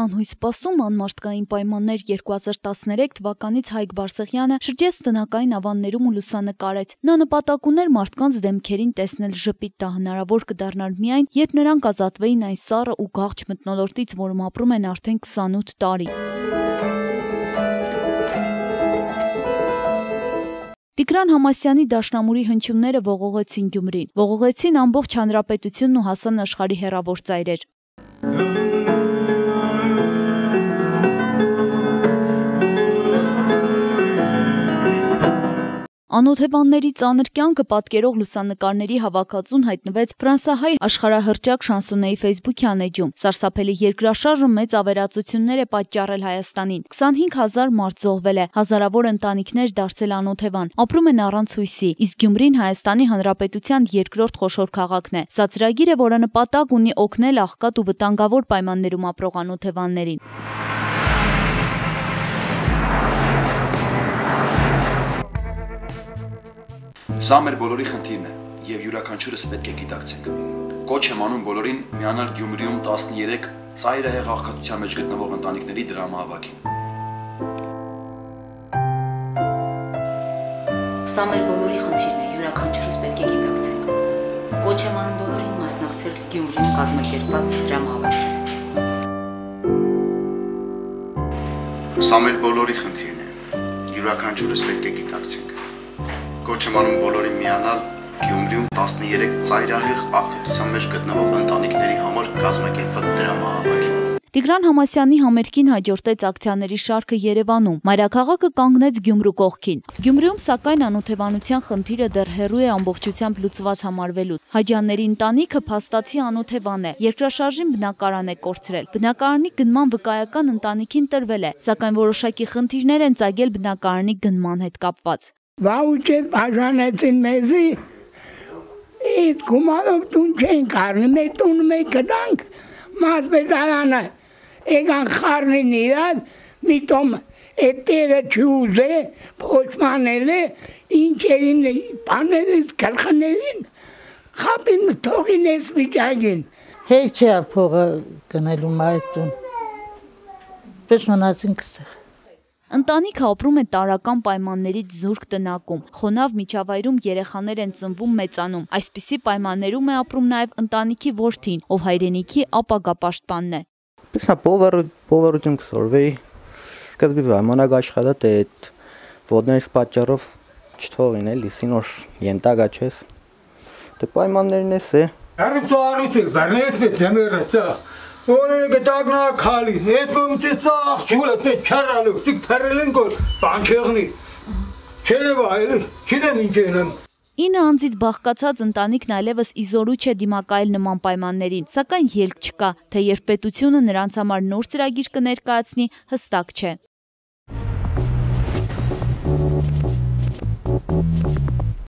Անհույս սպասում անմարդկային պայմաններ 2013 թվականից Հայկ Բարսեղյանը շրջեց տնակային ավաններում ու լուսանկարեց։ Նա նպատակ ուներ մարդկանց դեմքերին տեսնել ժպիտ, դա հնարավոր կդառնար միայն, երբ նրանք ազատվեին այն սառը ու գաղջ մթնոլորտից, որում ապրում են արդեն 28 տարի։ Տիգրան Համասյանի դաշնամուրի հնչյունները ողողեցին Գյումրին։ Ողողեցին ամբողջ հանրապետությունն ու հասան աշխարհի հերավոր ծայրեր։ Անօթևանների ծանր կյանքը պատկերող լուսանկարների հավաքածուն հայտնվեց ֆրանսահայ աշխարհահռչակ շանսոնեի Facebook-յան էջում։ Սարսափելի երկրաշարժը մեծ ավերածություններ է պատճառել Հայաստանին։ 25000 մարդ զոհվել է, հազարավոր ընտանիքներ դարձել անօթևան, ապրում են առանց հույսի։ Իսկ Գյումրին Հայաստանի Հանրապետության երկրորդ խոշոր քաղաքն է։ Սա ծրագիր է, որը նպատակ ունի օգնել աղքատ ու վտանգավոր պայմաններում ապրող անօթևաններին։ Սա մեր բոլորի խնդիրն է եւ յուրաքանչյուրս պետք է գիտակցենք։ Կոչ եմ անում բոլորին միանալ Գյումրիում 13 ծայրահեղ աղքատության մեջ գտնվող ընտանիքների դրամահավաքին։ Սա մեր բոլորի խնդիրն է, յուրաքանչյուրս պետք է գիտակցենք։ Կոչ եմ անում բոլորին մասնակցել Գյումրիում կազմակերպված դրամահավաքին։ Սա մեր բոլորի խնդիրն է, յուրաքանչյուրս պետք է գիտակցենք կոչ եմ անում բոլորին միանալ Գյումրիում 13 ծայրահեղ աղքատության մեջ գտնվող ընտանիքների համար կազմակերպված դրամահավաք։ Տիգրան Համասյանի համերգին հաջորդեց ակցիաների շարքը Երևանում։ Մայրաքաղաքը կանգնեց Գյումրու կողքին։ Գյումրիում սակայն անօթևանության խնդիրը դեռ հեռու է ամբողջությամբ լուծված համարվելու։ Հաջյանների ընտանիքը փաստացի անօթևան է։ Երկրաշարժին բնակարան է կորցրել։ Բնակարանի գնման վկայական ընտանիքին տրվել է, սակայն որոշակի խնդիրներ են ծագել բնակարանի գնման հետ կապված վաուչեր բաժանեցին մեզի, այդ գումանով տուն չեն կարնի, մեր տուն մեկ գտանք, մազբեզարանը, եկան խարնին իրար, մի տոմ այդ տերը չուզե, փոշմանել է, ինչերին, պաներից, գլխներին, խապին թողին ես վիճագին։ Հեկ չէ փողը գնելու մայտուն, պես մնացինք ստեղ։ Ընտանիքը ապրում է տարական պայմաններից զուրկ տնակում։ Խոնավ միջավայրում երեխաներ են ծնվում մեծանում։ Այսպիսի պայմաններում է ապրում նաև ընտանիքի որդին, ով հայրենիքի ապագա պաշտպանն է։ Պեսա պովեր պովերություն կսորվեի։ Սկզբի վամանակ աշխատա այդ ոդներից պատճառով չթողին էլի սինոր յենտագա չես։ Դե պայմաններն էս է։ Արիցո արիցել, բեռնետ բե դեմերը ծախ Օրերը գտակնա քալի, հետ կոմցի ծախ, չուլը թե չարալու, ցիկ փարելեն կոր, բանչեղնի։ Չերևա էլի, չդեմ ինչ ենեմ։ Ինը անձից բաղկացած ընտանիքն այլևս իզորու չէ դիմակայել նման պայմաններին, սակայն ելք չկա, թե երբ պետությունը նրանց համար նոր ծրագիր կներկայացնի, հստակ չէ։